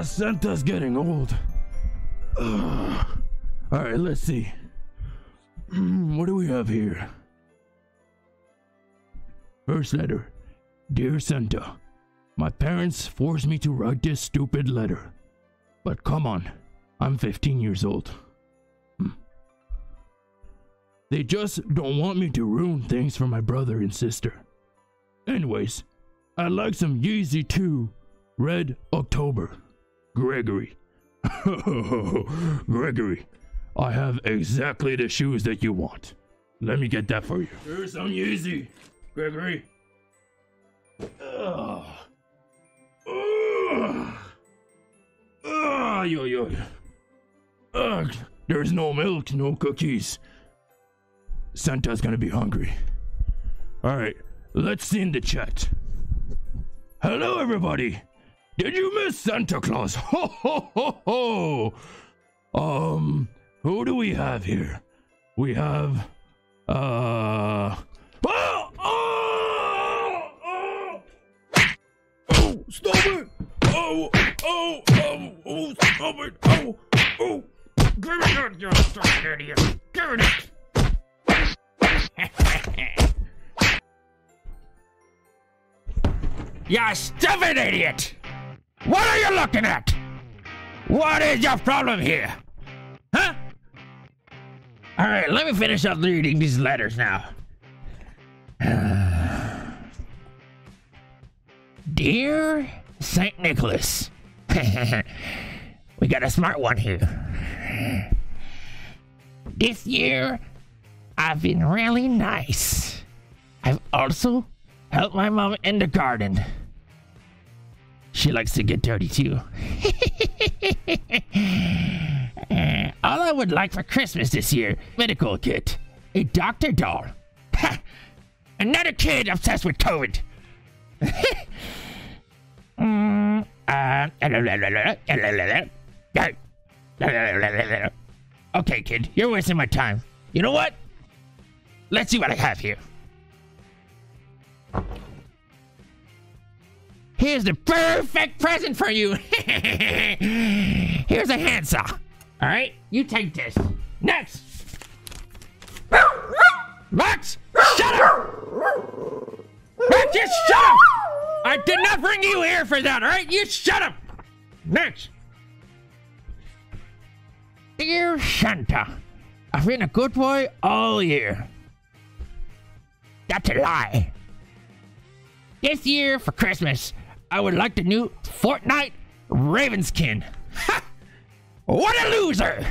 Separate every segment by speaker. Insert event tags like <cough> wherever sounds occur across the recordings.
Speaker 1: Ah, Santa's getting old. Ugh. All right, let's see. <clears throat> What do we have here? First letter. Dear Santa, my parents forced me to write this stupid letter. But come on, I'm 15 years old. Hmm. They just don't want me to ruin things for my brother and sister. Anyways, I'd like some Yeezy 2 Red October. Gregory. <laughs> Gregory, I have exactly the shoes that you want. Let me get that for you. Here's some Yeezy, Gregory. Ugh. Ugh. Ugh, yo, yo. Ugh, there's no milk, no cookies. Santa's gonna be hungry. Alright, let's see in the chat. Hello, everybody. Did you miss Santa Claus? <laughs> Ho, ho, ho, ho. Um, who do we have here? We have, uh, oh, oh, oh, oh, stop it! Oh, oh, oh, oh, stop it! Oh, oh, give it that, you stupid idiot! Give it! <laughs>
Speaker 2: You stupid idiot! What are you looking at? What is your problem here? Huh? Alright, let me finish up reading these letters now. <sighs> Dear St. Nicholas, <laughs> we got a smart one here. This year, I've been really nice. I've also helped my mom in the garden. She likes to get dirty too. Uh, <laughs> all I would like for Christmas this year, medical kit, a doctor doll. Ha! Another kid obsessed with COVID. <laughs> Okay, kid, you're wasting my time. You know what? Let's see what I have here. Here's the perfect present for you. <laughs> Here's a handsaw. All right, you take this. Next. Max, shut up. Max, just shut up. I did not bring you here for that. All right, you shut up. Next. Dear Santa, I've been a good boy all year. That's a lie. This year for Christmas, I would like the new Fortnite Ravenskin. Ha! What a loser!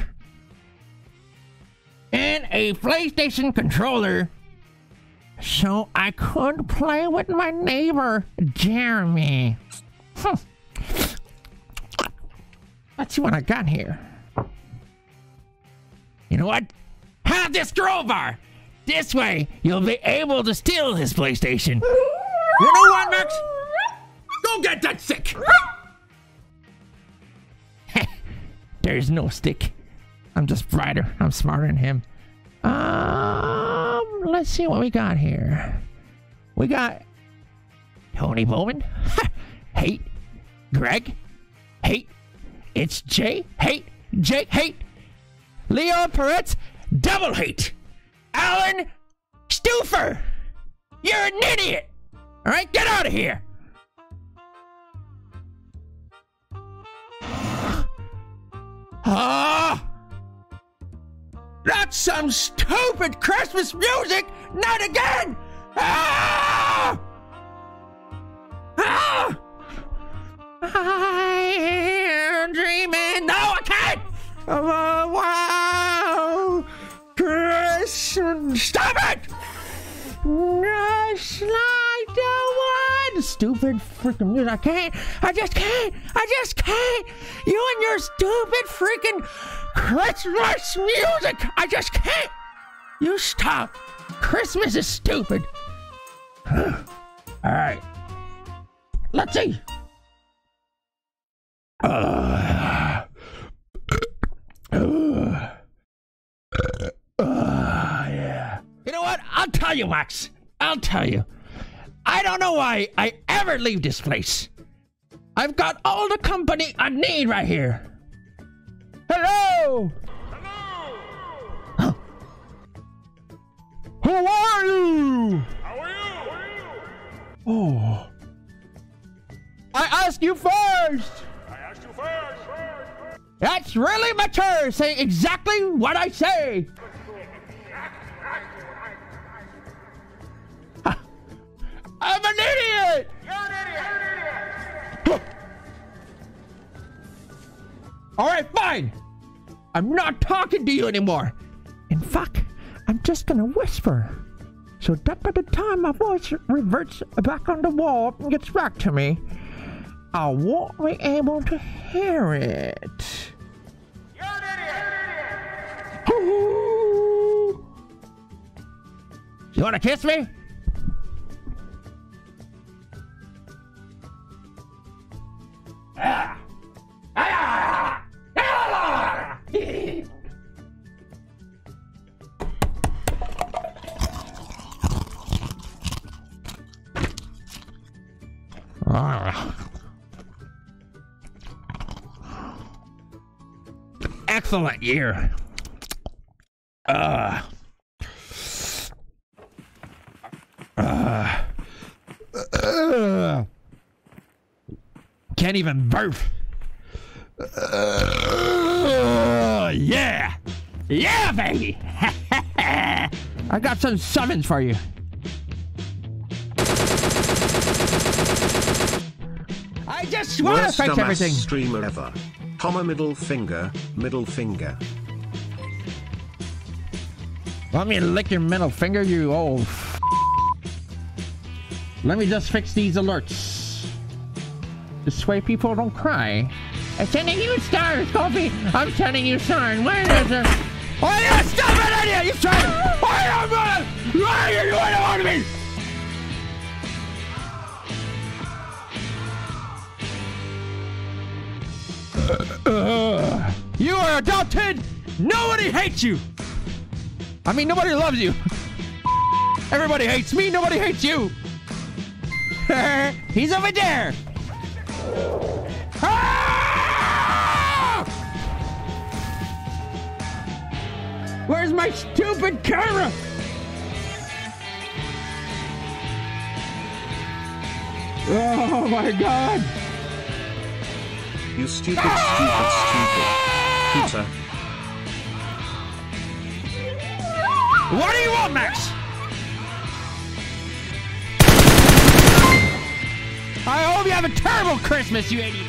Speaker 2: And a PlayStation controller so I could play with my neighbor, Jeremy. Hmm. Let's see what I got here. You know what? Have this crowbar! This way, you'll be able to steal his PlayStation. You know what, Max? Get that stick! <laughs> There's no stick. I'm just brighter. I'm smarter than him. Um, let's see what we got here. We got Tony Bowman. <laughs> hate. Greg. Hate. It's Jay. Hate. Jake. Hate. Leo Peretz. Double hate. Alan Stufer. You're an idiot. All right, get out of here. Ah! That's some stupid Christmas music! Not again! Ah! Ah! I am dreaming. No, I can't! Stupid freaking music. I can't. I just can't. I just can't. You and your stupid freaking Christmas music. I just can't. You stop. Christmas is stupid. All right. Let's see. Uh, uh, uh, yeah. You know what? I'll tell you, Max. I'll tell you. I don't know why I ever leave this place. I've got all the company I need right here. Hello. Hello. Who are you?
Speaker 3: How are you?
Speaker 2: Oh. I asked you first.
Speaker 3: I asked you first.
Speaker 2: That's really mature, saying exactly what I say. I'm an idiot.
Speaker 3: You're an idiot.
Speaker 2: All right, fine. I'm not talking to you anymore. In fact, I'm just gonna whisper. So that by the time my voice reverts back on the wall and gets back to me, I won't be able to hear it.
Speaker 3: You're an idiot.
Speaker 2: You wanna kiss me? <laughs> Excellent year. Uh, uh, uh, can't even burp. Uh, yeah. Yeah, baby. <laughs> I got some summons for you. I just want to fix everything.
Speaker 4: streamer ever. Comma middle finger, middle finger.
Speaker 2: Want me to lick your middle finger, you old f- Let me just fix these alerts. This way people don't cry. I'm sending you stars, Coffee. I'm sending you stars. Where is it? Oh, you stupid idiot! You trying. Why am I... Why are you doing it on me? You are adopted! Nobody hates you! I mean, nobody loves you. Everybody hates me. Nobody hates you. <laughs> He's over there. Ah! Where's my stupid camera? Oh my god.
Speaker 4: You stupid, stupid, stupid. Peter.
Speaker 2: What do you want, Max? I hope you have a terrible Christmas, you idiot.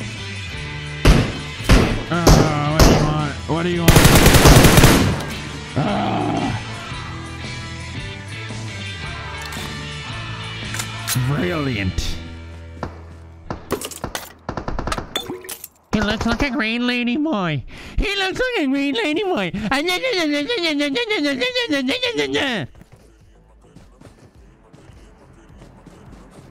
Speaker 2: Uh, what do you want? What do you want? Uh, brilliant. He looks like a green lady boy. He looks like a green lady boy. <laughs> <laughs>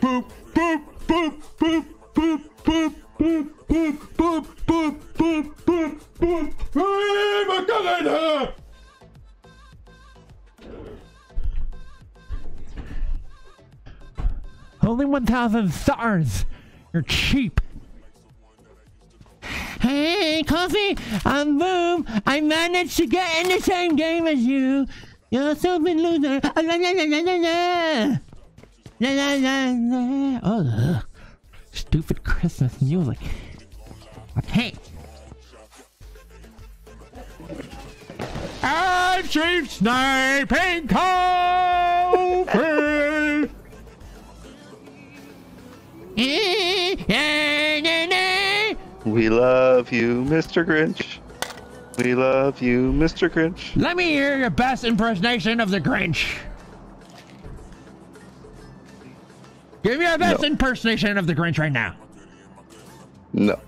Speaker 2: Boop, boop, boop, boop, boop, boop, boop, boop, boop, boop, boop, boop, boop. Hey, Macarena! Only 1,000 stars. You're cheap. Hey, Coffee, I'm Boom. I managed to get in the same game as you. You're a stupid loser. La, la, la, la. Oh, ugh. stupid Christmas music. Okay. I'm stream sniping Coffee. <laughs>
Speaker 5: We love you, Mr. Grinch. We love you, Mr. Grinch.
Speaker 2: Let me hear your best impersonation of the Grinch. Give me your best
Speaker 5: No.
Speaker 2: impersonation of the Grinch right now.
Speaker 5: No.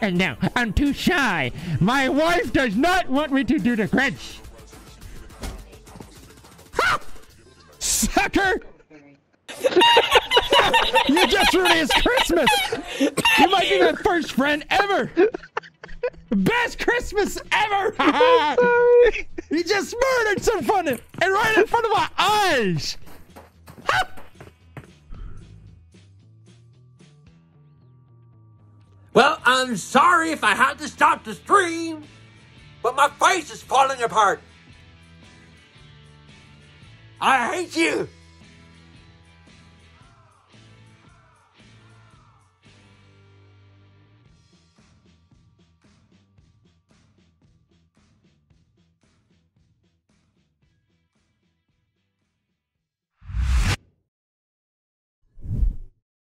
Speaker 2: And now, I'm too shy. My wife does not want me to do the Grinch. Ha! Sucker! <laughs> you just ruined his Christmas! You might be my first friend ever! Best Christmas ever! <laughs> you just murdered someone and right in front of my eyes!
Speaker 6: Well, I'm sorry if I had to stop the stream, but my face is falling apart. I hate you.